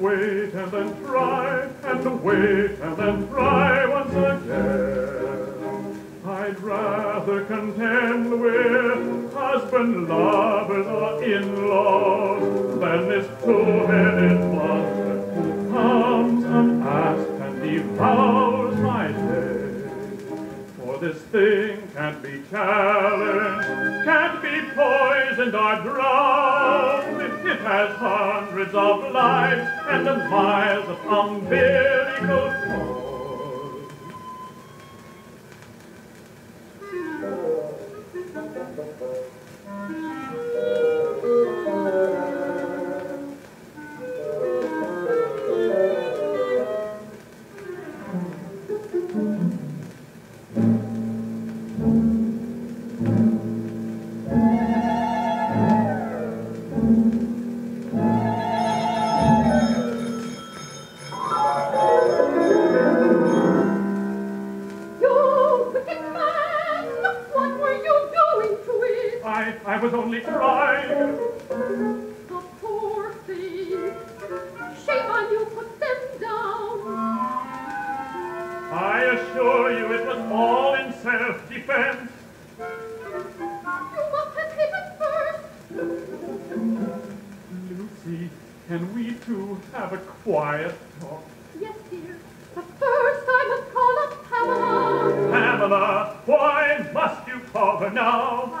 wait and then try, and wait and then try once again. I'd rather contend with husband, lovers, or in-laws than this two-headed monster who comes unasked and devours my day. For this thing can't be challenged, can't be poisoned or drowned. It has hundreds of lives and miles of umbilical. Was only trying. The poor thing! Shame on you, put them down! I assure you it was all in self-defense. You must have hit it first! Lucy, can we two have a quiet talk? Yes, dear. But first I must call up Pamela. Pamela, why must you call her now?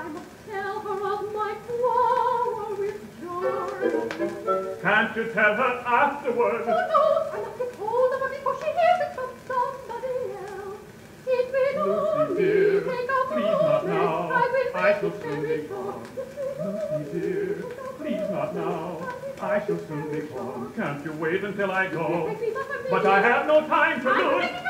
Can't you tell her afterwards? Who oh, knows? I must get hold of her before she hears it from somebody else. It will Lucy, only dear, take a please not now. I will I shall soon be short. Lucy, dear, please not now. I shall soon be gone. Can't you wait until I go? But I have no time to lose.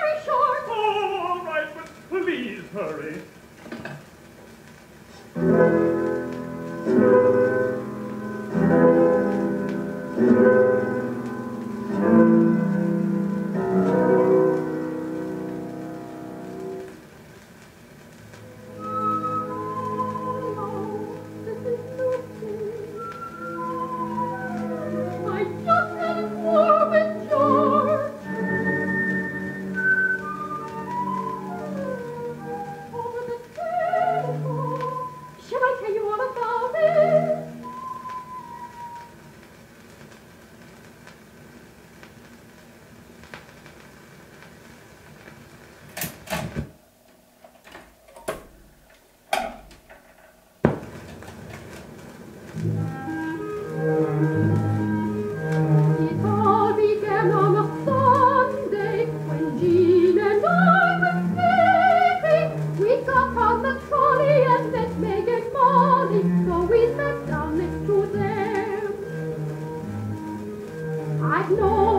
I know.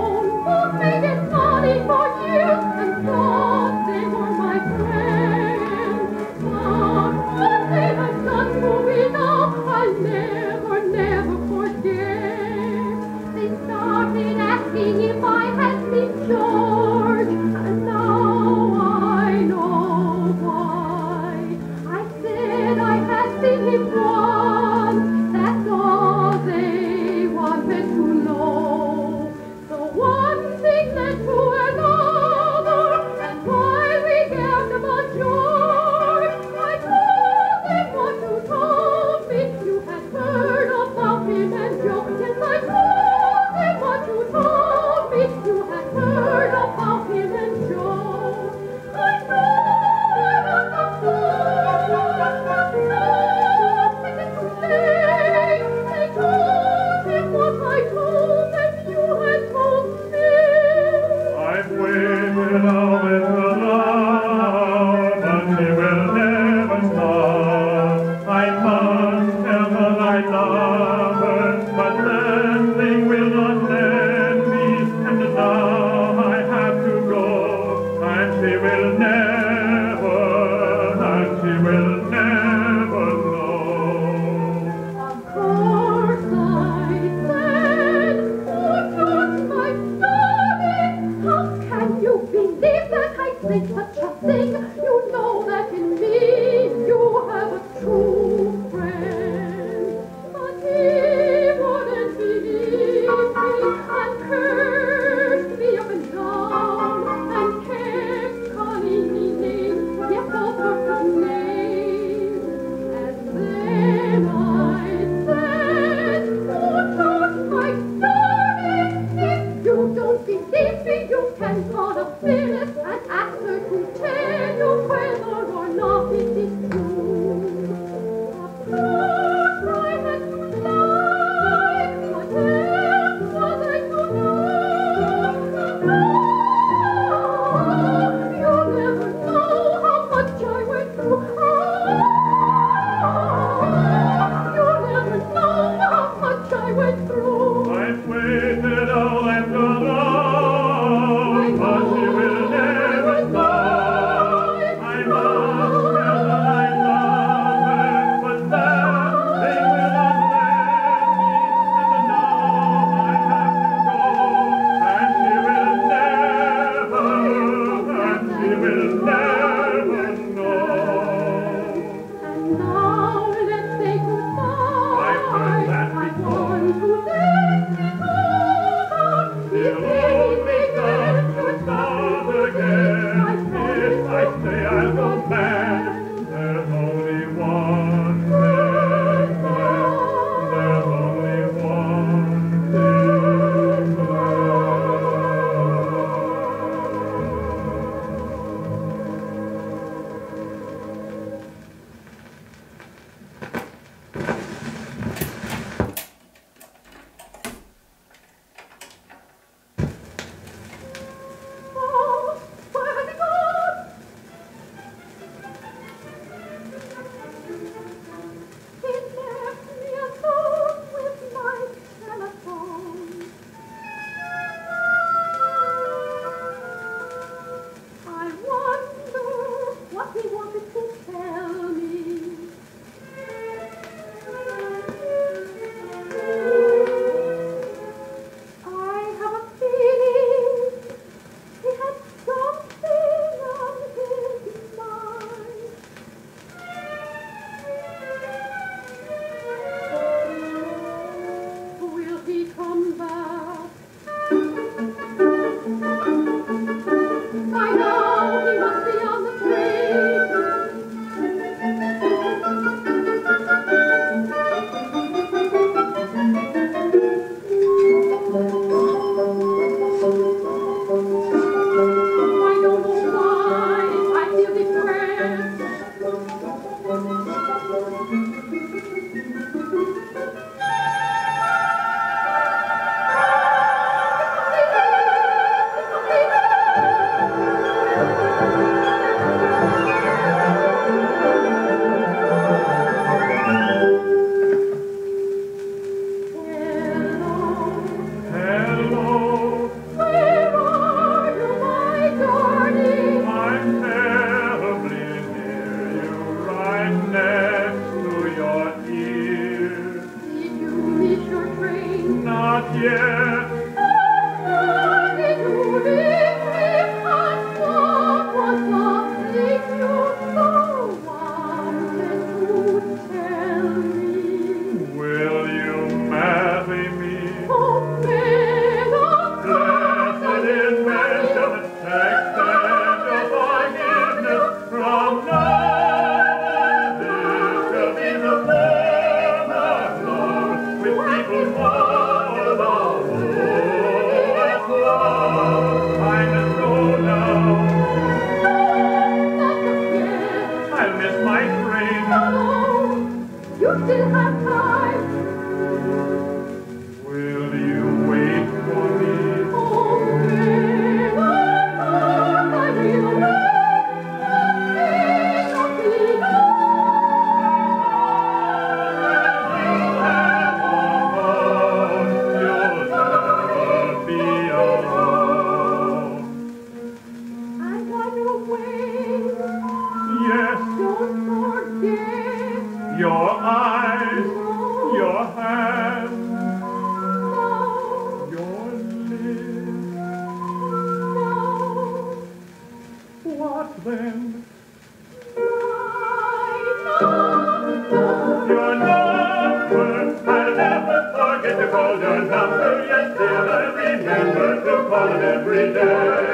It every day.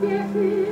que fiz.